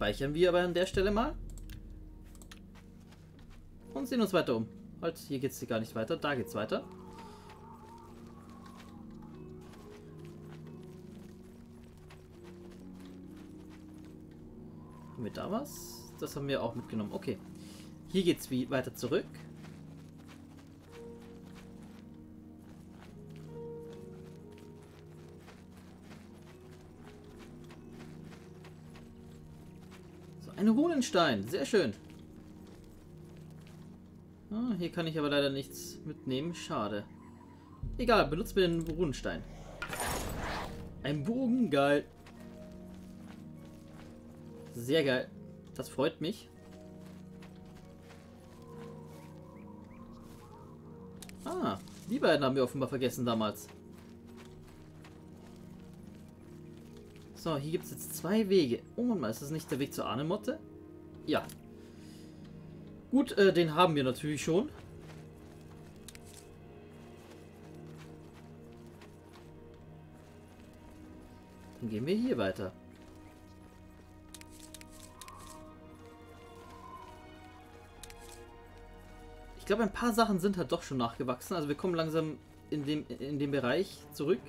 speichern wir aber an der Stelle mal. Und sehen uns weiter um. Halt, hier geht es gar nicht weiter. Da geht's weiter. Haben wir da was? Das haben wir auch mitgenommen. Okay. Hier geht's wie weiter zurück. Runenstein. Sehr schön. Ah, hier kann ich aber leider nichts mitnehmen. Schade. Egal, benutzt mir den Runenstein. Ein Bogen, geil. Sehr geil. Das freut mich. Ah, die beiden haben wir offenbar vergessen damals. So, hier gibt es jetzt zwei Wege. Oh Mann, ist das nicht der Weg zur Ahnemotte? Ja. Gut, äh, den haben wir natürlich schon. Dann gehen wir hier weiter. Ich glaube, ein paar Sachen sind halt doch schon nachgewachsen. Also wir kommen langsam in dem, in dem Bereich zurück.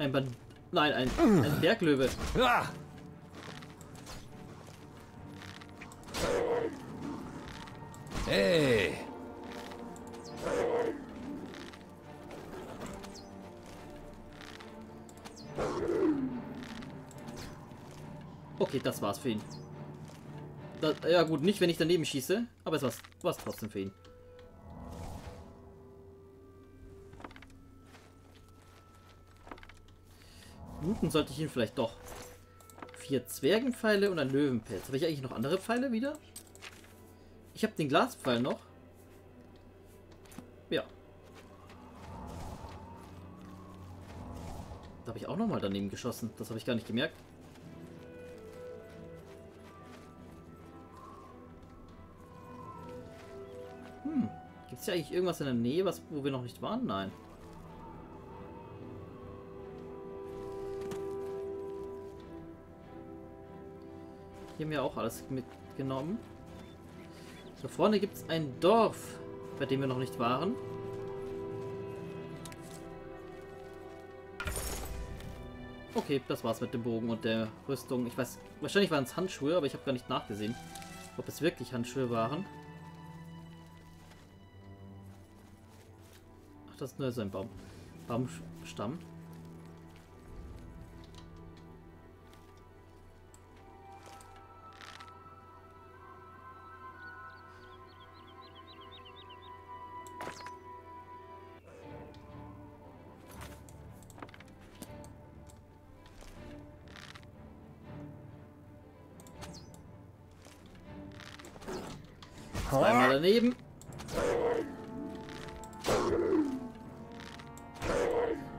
Ein Band... Nein, ein, ein Berglöwe. Hey! Okay, das war's für ihn. Das, ja gut, nicht wenn ich daneben schieße, aber es war's, war's trotzdem für ihn. Looten sollte ich ihn vielleicht doch. Vier Zwergenpfeile und ein Löwenpelz. Habe ich eigentlich noch andere Pfeile wieder? Ich habe den Glaspfeil noch. Ja. Da habe ich auch noch mal daneben geschossen. Das habe ich gar nicht gemerkt. Hm. Gibt es ja eigentlich irgendwas in der Nähe, was, wo wir noch nicht waren? Nein. Hier haben auch alles mitgenommen. Da vorne gibt es ein Dorf, bei dem wir noch nicht waren. Okay, das war's mit dem Bogen und der Rüstung. Ich weiß, wahrscheinlich waren es Handschuhe, aber ich habe gar nicht nachgesehen, ob es wirklich Handschuhe waren. Ach, das ist nur so ein Baum. Baumstamm. Zweimal daneben.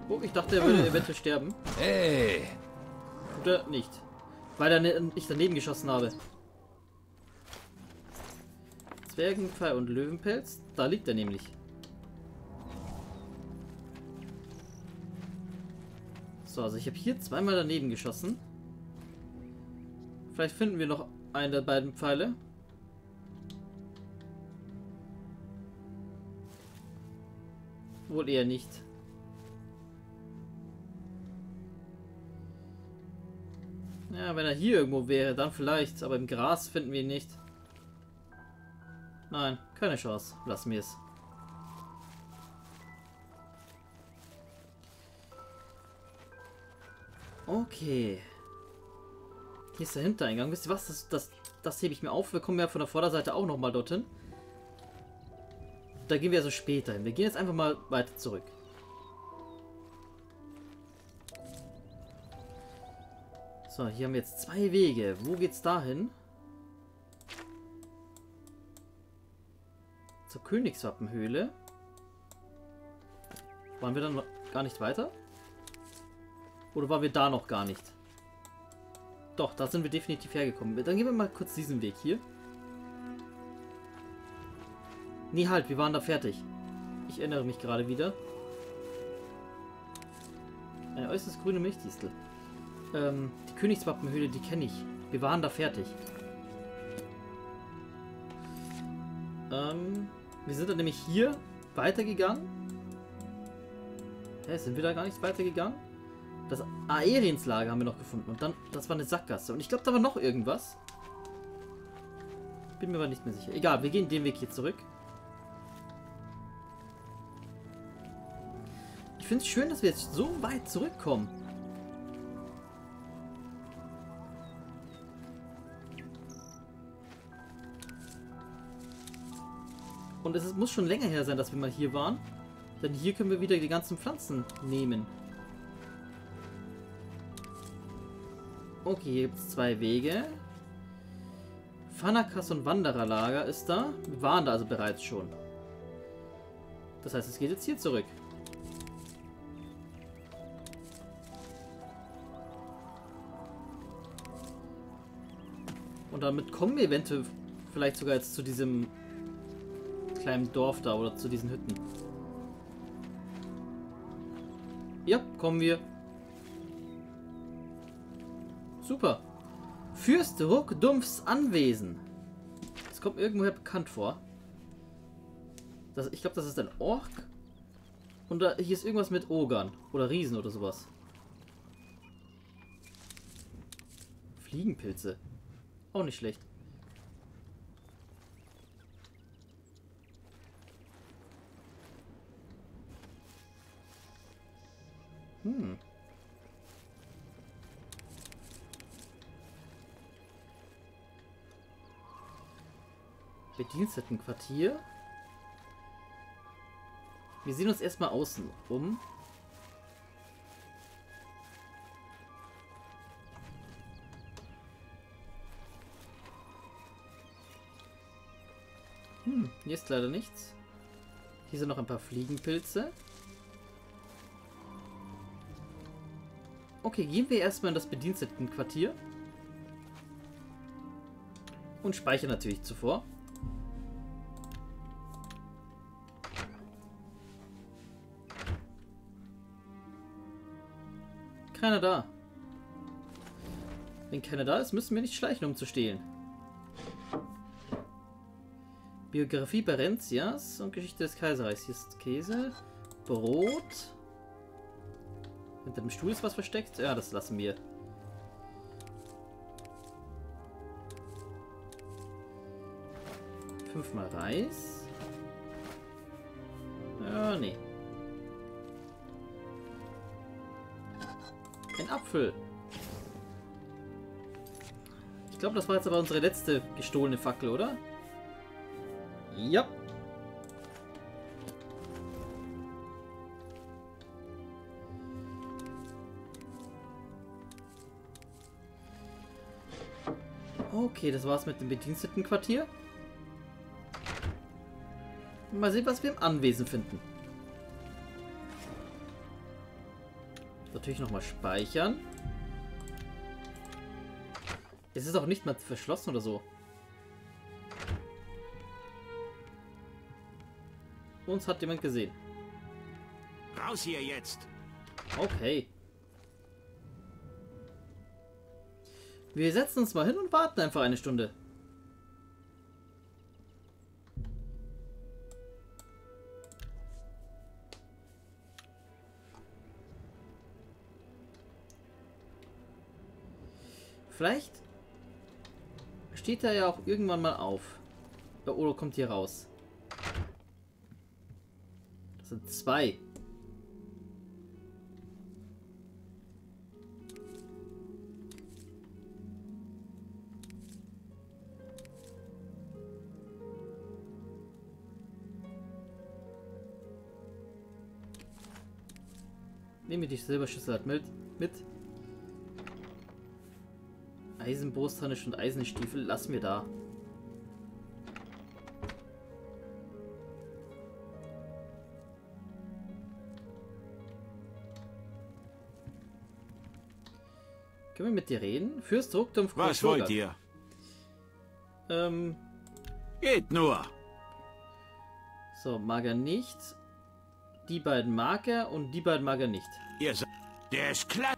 Oh, ich dachte, er würde eventuell sterben. Hey! Oder nicht. Weil ich daneben geschossen habe. Zwergenpfeil und Löwenpelz. Da liegt er nämlich. So, also ich habe hier zweimal daneben geschossen. Vielleicht finden wir noch einen der beiden Pfeile. Wohl eher nicht. Ja, wenn er hier irgendwo wäre, dann vielleicht. Aber im Gras finden wir ihn nicht. Nein, keine Chance. Lassen wir es. Okay. Hier ist der Hintereingang. Wisst ihr was? Das, das, das hebe ich mir auf. Wir kommen ja von der Vorderseite auch nochmal dorthin. Da gehen wir also später hin. Wir gehen jetzt einfach mal weiter zurück. So, hier haben wir jetzt zwei Wege. Wo geht's dahin? Zur Königswappenhöhle. Waren wir dann gar nicht weiter? Oder waren wir da noch gar nicht? Doch, da sind wir definitiv hergekommen. Dann gehen wir mal kurz diesen Weg hier. Nee, halt, wir waren da fertig. Ich erinnere mich gerade wieder. Eine äußerst grüne Milchdistel. Ähm, die Königswappenhöhle, die kenne ich. Wir waren da fertig. Ähm, wir sind dann nämlich hier weitergegangen. Hä, sind wir da gar nicht weitergegangen? Das Aerienslager haben wir noch gefunden. Und dann, das war eine Sackgasse. Und ich glaube, da war noch irgendwas. Bin mir aber nicht mehr sicher. Egal, wir gehen den Weg hier zurück. Finde es schön, dass wir jetzt so weit zurückkommen. Und es muss schon länger her sein, dass wir mal hier waren. Denn hier können wir wieder die ganzen Pflanzen nehmen. Okay, hier gibt es zwei Wege. Fanakas und Wandererlager ist da. Wir waren da also bereits schon. Das heißt, es geht jetzt hier zurück. Und damit kommen wir eventuell vielleicht sogar jetzt zu diesem kleinen Dorf da oder zu diesen Hütten. Ja, kommen wir. Super. Fürst Ruckdumpfs Anwesen. Das kommt irgendwoher bekannt vor. Das, ich glaube, das ist ein Ork. Und da, hier ist irgendwas mit Ogern. Oder Riesen oder sowas. Fliegenpilze. Auch nicht schlecht. Hm. Bedienstetenquartier. Wir sehen uns erstmal außen um. Hier ist leider nichts. Hier sind noch ein paar Fliegenpilze. Okay, gehen wir erstmal in das Bedienstetenquartier. Und speichern natürlich zuvor. Keiner da. Wenn keiner da ist, müssen wir nicht schleichen, um zu stehlen. Biografie Berentias und Geschichte des Kaiserreichs. Hier ist Käse, Brot. Hinter dem Stuhl ist was versteckt? Ja, das lassen wir. Fünfmal Reis. Ja, nee. Ein Apfel. Ich glaube, das war jetzt aber unsere letzte gestohlene Fackel, oder? Ja. Okay, das war's mit dem Bedienstetenquartier. Mal sehen, was wir im Anwesen finden. Natürlich nochmal speichern. Es ist auch nicht mal verschlossen oder so. Uns hat jemand gesehen. Raus hier jetzt! Okay. Wir setzen uns mal hin und warten einfach eine Stunde. Vielleicht steht er ja auch irgendwann mal auf. Oder kommt hier raus. Sind zwei. Nehme die Silberschüssel halt mit. mit. Eisenbrustharnisch und Eisenstiefel lassen wir da. Können wir mit dir reden? Fürst Druckdumpf Was wollt ihr? Ähm. Geht nur. So, mag er nicht. Die beiden mag er und die beiden mag er nicht. Ihr seid... Der ist klar.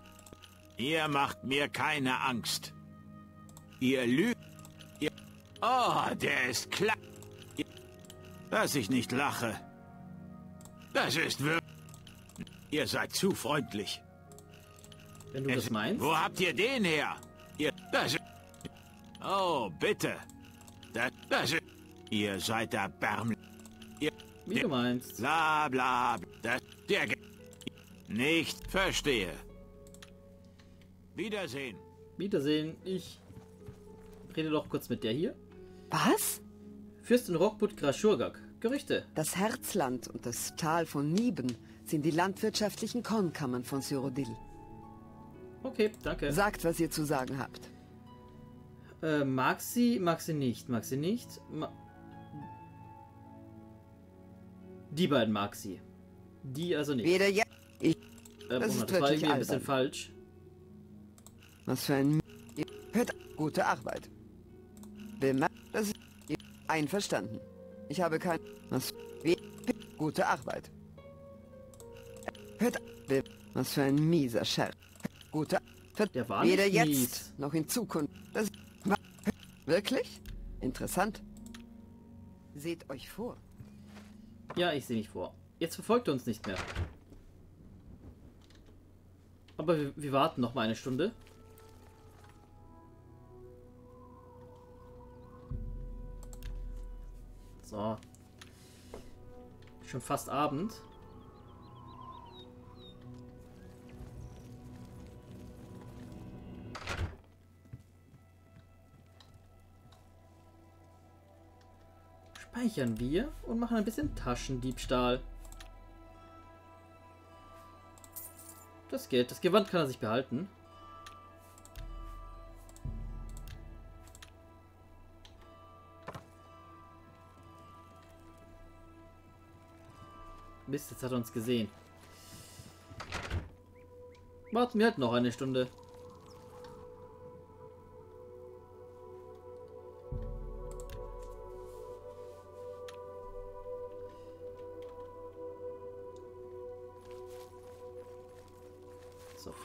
Ihr macht mir keine Angst. Ihr lügt. Ihr oh, der ist klar. Dass ich nicht lache. Das ist wirklich... Ihr seid zu freundlich. Wenn du Es- das meinst. Wo habt ihr den her? Ihr... Das. Oh, bitte. Das... Das. Ihr seid erbärmlich. Wie du meinst. Bla bla. bla. Das... Der... Nicht verstehe. Wiedersehen. Wiedersehen. Ich rede doch kurz mit der hier. Was? Fürstin Rockbut Graschurgak. Gerüchte. Das Herzland und das Tal von Nieben sind die landwirtschaftlichen Kornkammern von Syrodil. Okay, danke. Sagt, was ihr zu sagen habt. Äh, mag sie, mag sie nicht, mag sie nicht. Ma die beiden mag sie. Die also nicht. Weder ja. Ich. Äh, das ist Moment, das war irgendwie ein bisschen falsch. Was für ein. Hört gute Arbeit. Bemerkt, das ist. Einverstanden. Ich habe kein. Was. Gute Arbeit. Hört. Was für ein mieser Scherz. Gute. Ver- Der war Weder jetzt mies. noch in Zukunft. Das. wa- Wirklich? Interessant. Seht euch vor. Ja, ich sehe nicht vor. Jetzt verfolgt er uns nicht mehr. Aber wir, wir warten noch mal eine Stunde. So. Schon fast Abend. Speichern wir und machen ein bisschen Taschendiebstahl. Das geht. Das Gewand kann er sich behalten. Mist, jetzt hat er uns gesehen. Warten wir halt noch eine Stunde.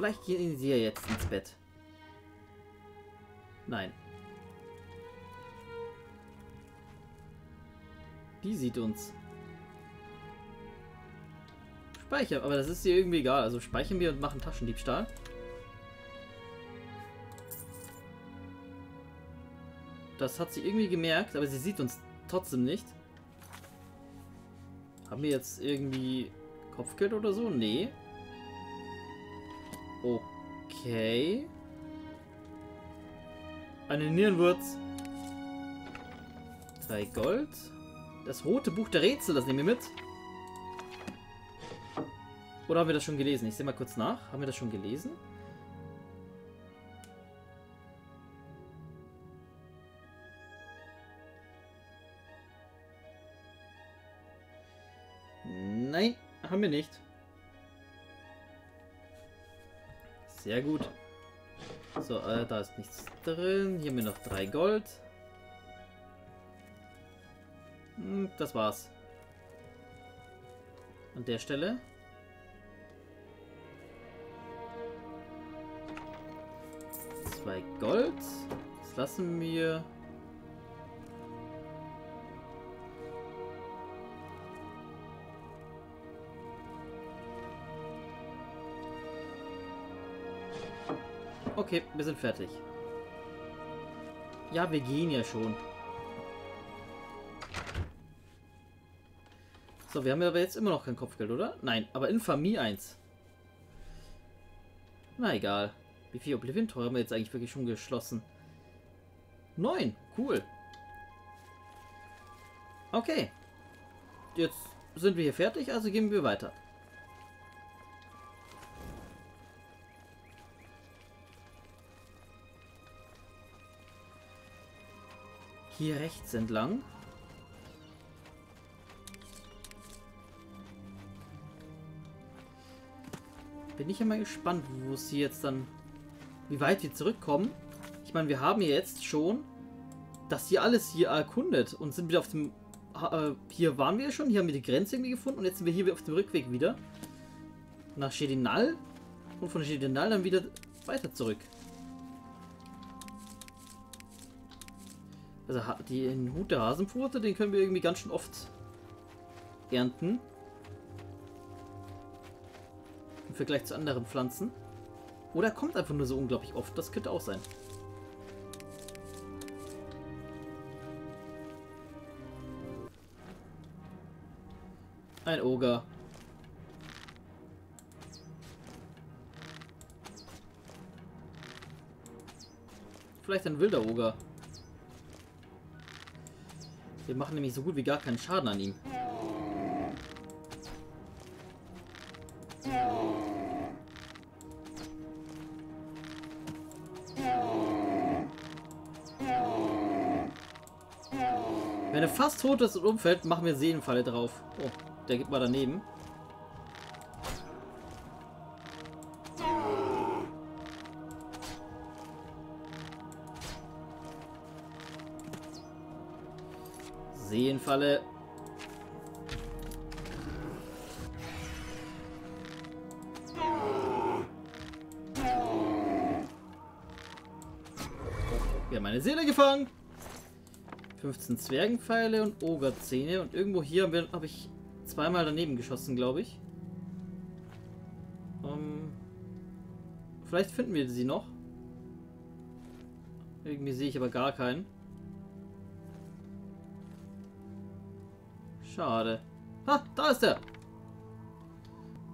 Vielleicht gehen sie ja jetzt ins Bett. Nein. Die sieht uns. Speichern, aber das ist ihr irgendwie egal. Also speichern wir und machen Taschendiebstahl. Das hat sie irgendwie gemerkt, aber sie sieht uns trotzdem nicht. Haben wir jetzt irgendwie Kopfgeld oder so? Nee. Okay. Eine Nierenwurz. Drei Gold. Das rote Buch der Rätsel, das nehmen wir mit. Oder haben wir das schon gelesen? Ich sehe mal kurz nach. Haben wir das schon gelesen? Nein, haben wir nicht. Sehr gut. So, äh, da ist nichts drin. Hier haben wir noch drei Gold. Hm, das war's. An der Stelle. Zwei Gold. Das lassen wir. Okay, wir sind fertig. Ja, wir gehen ja schon. So, wir haben ja aber jetzt immer noch kein Kopfgeld, oder? Nein, aber Infamie 1. Na egal. Wie viel Oblivion-Tor haben wir jetzt eigentlich wirklich schon geschlossen? Neun. Cool. Okay. Jetzt sind wir hier fertig, also gehen wir weiter. Hier rechts entlang. Bin ich ja mal gespannt, wo es hier jetzt dann... Wie weit wir zurückkommen. Ich meine, wir haben jetzt schon das hier alles hier erkundet und sind wieder auf dem... Äh, hier waren wir schon, hier haben wir die Grenze irgendwie gefunden und jetzt sind wir hier auf dem Rückweg wieder. Nach Shedinal. Und von Shedinal dann wieder weiter zurück. Also den Hut der Hasenpfote, den können wir irgendwie ganz schön oft ernten. Im Vergleich zu anderen Pflanzen. Oder kommt einfach nur so unglaublich oft. Das könnte auch sein. Ein Oger. Vielleicht ein wilder Oger. Wir machen nämlich so gut wie gar keinen Schaden an ihm. Wenn er fast tot ist und umfällt, machen wir Seelenfalle drauf. Oh, der geht mal daneben. Seenfalle. Wir haben eine Seele gefangen. 15 Zwergenpfeile und Ogerzähne. Und irgendwo hier habe hab ich zweimal daneben geschossen, glaube ich. Um, ähm, vielleicht finden wir sie noch. Irgendwie sehe ich aber gar keinen. Schade. Ha, da ist er.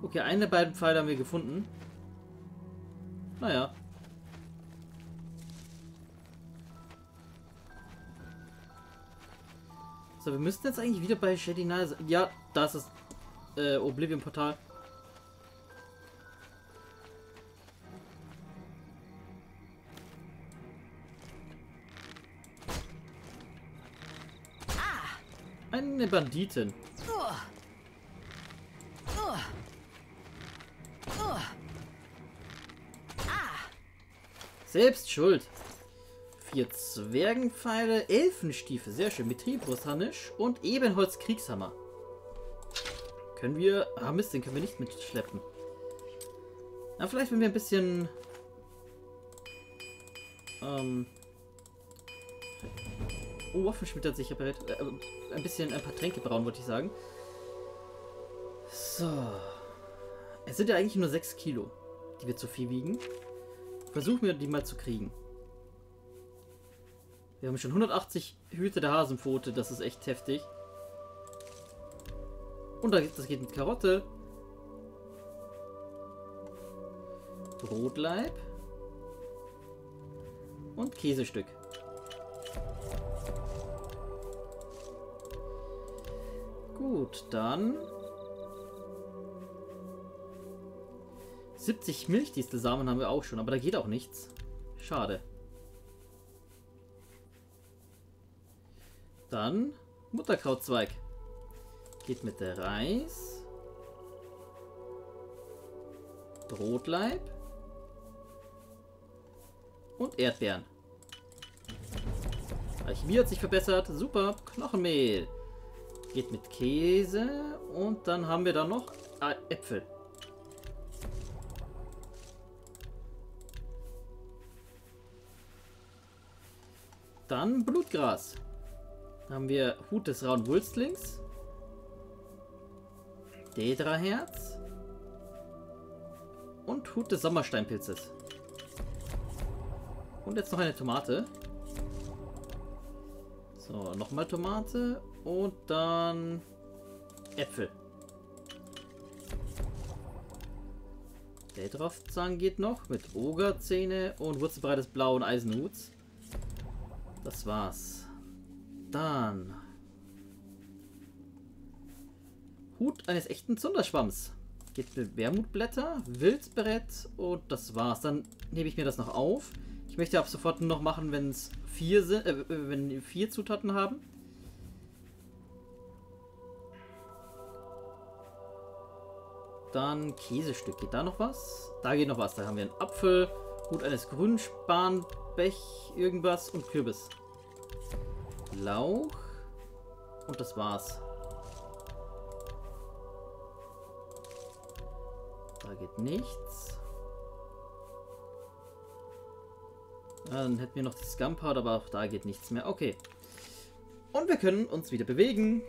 Okay, eine der beiden Pfeile haben wir gefunden. Naja. So, wir müssten jetzt eigentlich wieder bei Shady Night sein. Ja, da ist das äh, Oblivion Portal. Eine Banditin. Selbst schuld. Vier Zwergenpfeile, Elfenstiefel, sehr schön. Metribus-Hanisch und Ebenholz-Kriegshammer. Können wir... Ah Mist, den können wir nicht mitschleppen. Na, vielleicht wenn wir ein bisschen... Ähm... Oh, Waffenschmied hat sich. Äh, ein bisschen ein paar Tränke brauen, wollte ich sagen. So. Es sind ja eigentlich nur 6 Kilo, die wir zu viel wiegen. Versuchen wir die mal zu kriegen. Wir haben schon 180 Hüte der Hasenpfote, das ist echt heftig. Und das geht mit Karotte. Brotleib. Und Käsestück. Gut, dann... 70 Milchdistelsamen haben wir auch schon, aber da geht auch nichts. Schade. Dann Mutterkrautzweig. Geht mit der Reis. Brotleib. Und Erdbeeren. Alchemie hat sich verbessert. Super. Knochenmehl. Geht mit Käse. Und dann haben wir da noch ah, Äpfel. Dann Blutgras. Dann haben wir Hut des rauen Wulstlings. Dedra-Herz. Und Hut des Sommersteinpilzes. Und jetzt noch eine Tomate. So, nochmal Tomate. Und dann Äpfel. Der geht noch mit Ogerzähne und Wurzelbrei des blauen Eisenhuts. Das war's. Dann. Hut eines echten Zunderschwamms. Geht mit Wermutblätter, Wildbrett und das war's. Dann nehme ich mir das noch auf. Ich möchte ab sofort noch machen, wenn es vier äh, vier Zutaten haben. Dann Käsestück. Geht da noch was? Da geht noch was. Da haben wir einen Apfel, Hut eines Grünspanbech, irgendwas und Kürbis. Lauch. Und das war's. Da geht nichts. Dann hätten wir noch das Gunpowder, aber auch da geht nichts mehr. Okay. Und wir können uns wieder bewegen.